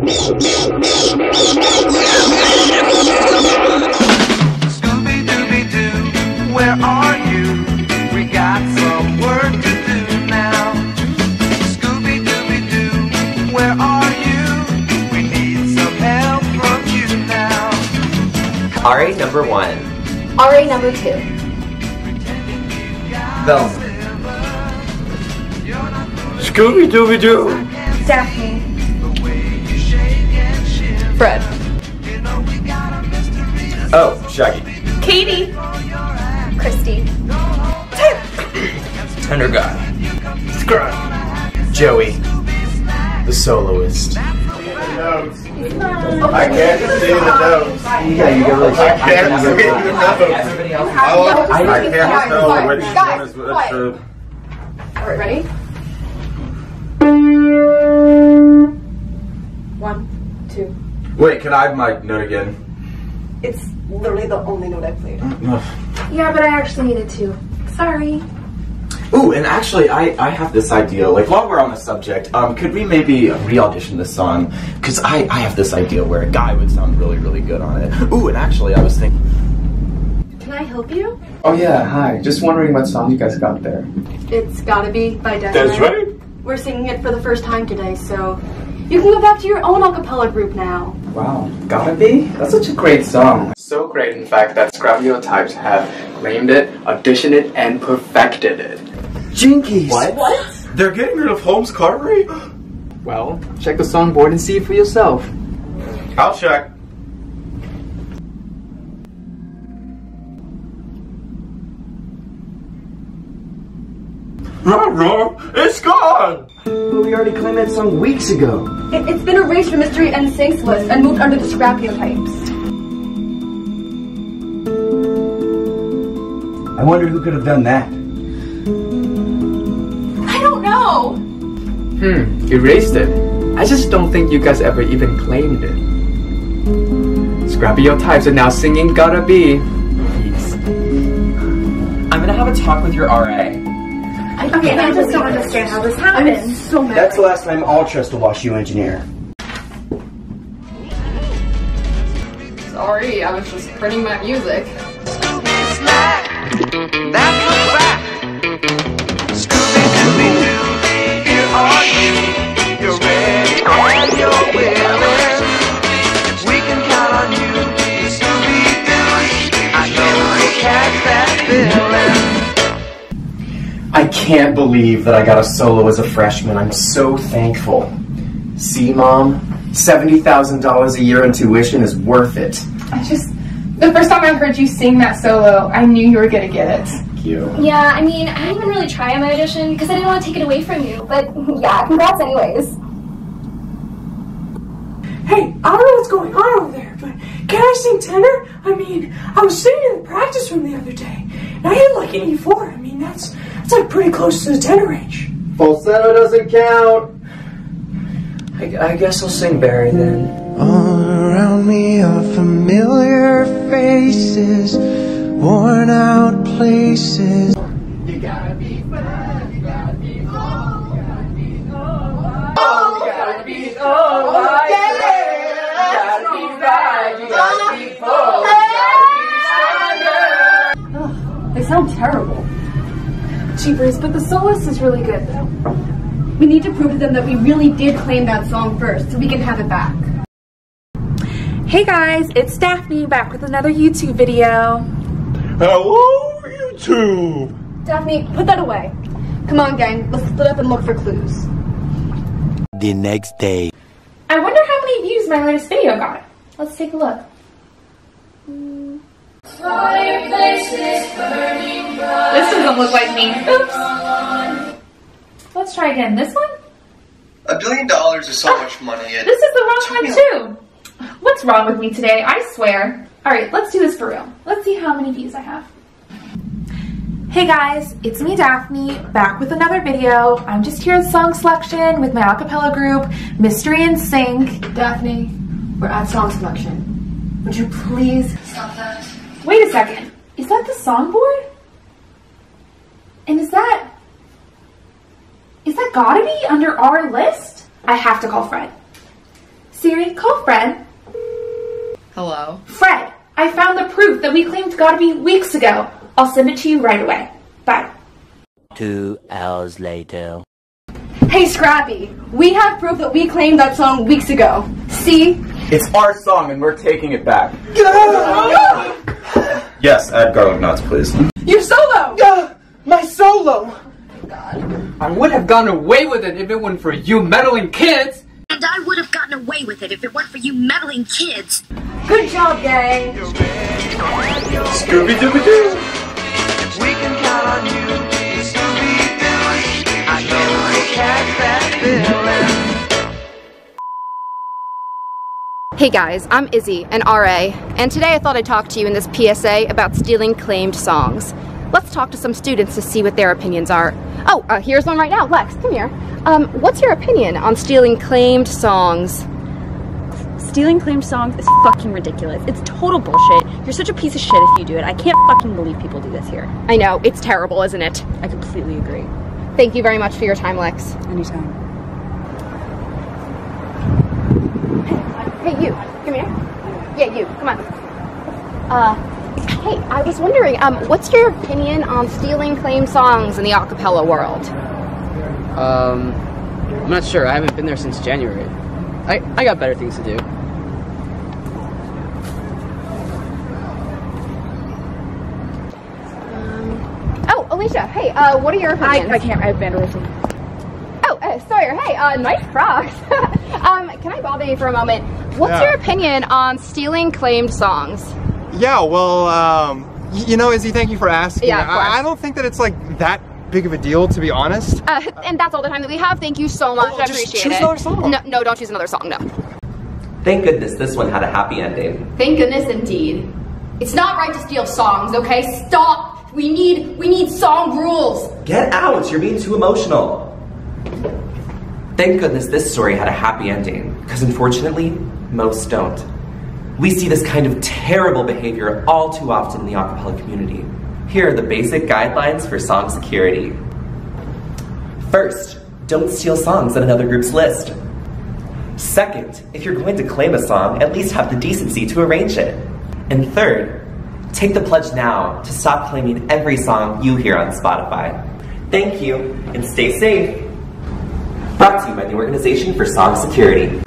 Scooby Dooby Doo, where are you? We got some work to do now. Scooby Dooby Doo, where are you? We need some help from you now. RA number one. RA number two. Velma. Scooby Dooby Doo. Daphne. Fred. Oh, Shaggy. Katie. Christy. Tender guy. Scrub. Joey. The soloist. I can't see the notes. Yeah, you get really I can't see the notes. I, I can't tell Quiet, which guys, one is which. quiet. Alright, ready? Wait, can I have my note again? It's literally the only note I played. Yeah, but I actually needed to. Sorry. Ooh, and actually, I, I have this idea. Like, while we're on the subject, um, could we maybe re-audition this song? Because I, I have this idea where a guy would sound really, really good on it. Ooh, and actually, I was thinking... Can I help you? Oh yeah, hi. Just wondering what song you guys got there. It's Gotta Be by Death That's right. We're singing it for the first time today, so you can go back to your own a cappella group now. Wow, gotta be? That's such a great song. So great, in fact, that Scravio Types have claimed it, auditioned it, and perfected it. Jinkies! What? What? They're getting rid of Holmes Carvery? Well, check the songboard and see it for yourself. I'll check. It's gone! But we already claimed that song weeks ago. It, it's been erased from Mystery and Sync's list and moved under the Scrapio types. I wonder who could have done that. I don't know. Hmm, erased it. I just don't think you guys ever even claimed it. Scravio Types are now singing Gotta Be. Peace. I'm gonna have a talk with your RA. Okay, I just don't understand how this happened. So mad. That's the last time I'll trust a WashU engineer. Sorry, I was just printing my music. Can't believe that I got a solo as a freshman. I'm so thankful. See, Mom? $70,000 a year in tuition is worth it. I just, the first time I heard you sing that solo, I knew you were gonna get it. Thank you. Yeah, I mean, I didn't even really try on my audition because I didn't want to take it away from you. But yeah, congrats anyways. Hey, I don't know what's going on over there, but can I sing tenor? I mean, I was singing in the practice room the other day, and I hit like an E4. I mean, that's that's like pretty close to the tenor range. Falsetto doesn't count. I, I guess I'll sing bari then. All around me are familiar faces, worn out places. Cheapers, but the soloist is really good though. We need to prove to them that we really did claim that song first, so we can have it back. Hey guys, it's Daphne back with another YouTube video. Hello, YouTube. Daphne, put that away. Come on, gang, let's split up and look for clues. The next day. I wonder how many views my latest video got. Let's take a look. This doesn't look like me. Oops. Let's try again. This one? A billion dollars is so ah, much money. It, This is the wrong one too. What's wrong with me today? I swear. All right, let's do this for real. Let's see how many views I have. Hey guys, it's me Daphne, back with another video. I'm just here at song selection with my acapella group, Mystery and Sync. Daphne, we're at song selection. Would you please stop that? Wait a second. Is that the songboard? And is that... Is that gotta be under our list? I have to call Fred. Siri, call Fred. Hello. Fred, I found the proof that we claimed Gotta be weeks ago. I'll send it to you right away. Bye. Two hours later. Hey, Scrappy, we have proof that we claimed that song weeks ago. See? It's our song and we're taking it back. Yes, add garlic knots, please. Your solo! Yeah, my solo! God. I would have gone away with it if it weren't for you meddling kids. And I would have gotten away with it if it weren't for you meddling kids. Good job, gang. Scooby Dooby Doo! We can count on you, Hey guys, I'm Izzy, an RA, and today I thought I'd talk to you in this PSA about stealing claimed songs. Let's talk to some students to see what their opinions are. Oh, uh, here's one right now. Lex, come here. Um, what's your opinion on stealing claimed songs? Stealing claimed songs is fucking ridiculous. It's total bullshit. You're such a piece of shit if you do it. I can't fucking believe people do this here. I know, it's terrible, isn't it? I completely agree. Thank you very much for your time, Lex. Anytime. Hey, you, come here. Yeah, you, come on. Uh, hey, I was wondering, um, what's your opinion on stealing claim songs in the acapella world? Um, I'm not sure. I haven't been there since January. I, I got better things to do. Oh, Alicia, hey, uh, what are your opinions? I I can't. I have vandalism. Oh, uh, Sawyer, hey, uh, nice frogs. um, can I bother you for a moment? What's Yeah. your opinion on stealing claimed songs? Yeah, well, um, you know, Izzy, thank you for asking. Yeah, of course. I, I don't think that it's like that big of a deal, to be honest. Uh, and that's all the time that we have. Thank you so much. I just appreciate choose it. another song. No, no, don't choose another song. No. Thank goodness this one had a happy ending. Thank goodness indeed. It's not right to steal songs, okay? Stop! We need we need song rules. Get out! You're being too emotional. Thank goodness this story had a happy ending, because unfortunately, most don't. We see this kind of terrible behavior all too often in the acapella community. Here are the basic guidelines for song security. First, don't steal songs on another group's list. Second, if you're going to claim a song, at least have the decency to arrange it. And third, take the pledge now to stop claiming every song you hear on Spotify. Thank you, and stay safe. Brought to you by the Organization for Song Security.